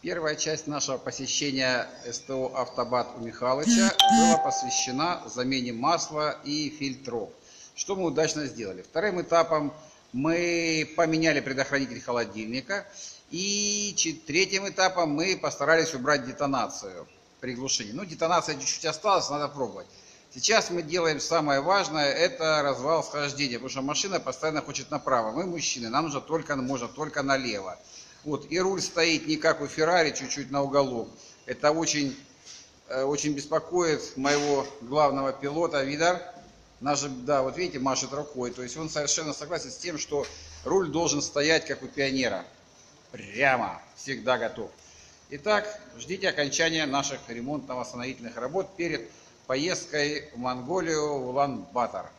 Первая часть нашего посещения СТО «Автобат» у Михалыча была посвящена замене масла и фильтров, что мы удачно сделали. Вторым этапом мы поменяли предохранитель холодильника. И третьим этапом мы постарались убрать детонацию при глушении. Ну, детонация чуть-чуть осталась, надо пробовать. Сейчас мы делаем самое важное, это развал схождения, потому что машина постоянно хочет направо. Мы мужчины, нам нужно только, можно только налево. Вот, и руль стоит не как у Феррари, чуть-чуть на уголок. Это очень, э, очень беспокоит моего главного пилота Видар. Наш, да, вот видите, машет рукой. То есть он совершенно согласен с тем, что руль должен стоять как у пионера. Прямо, всегда готов. Итак, ждите окончания наших ремонтно-восстановительных работ перед поездкой в Монголию, в Улан-Батор.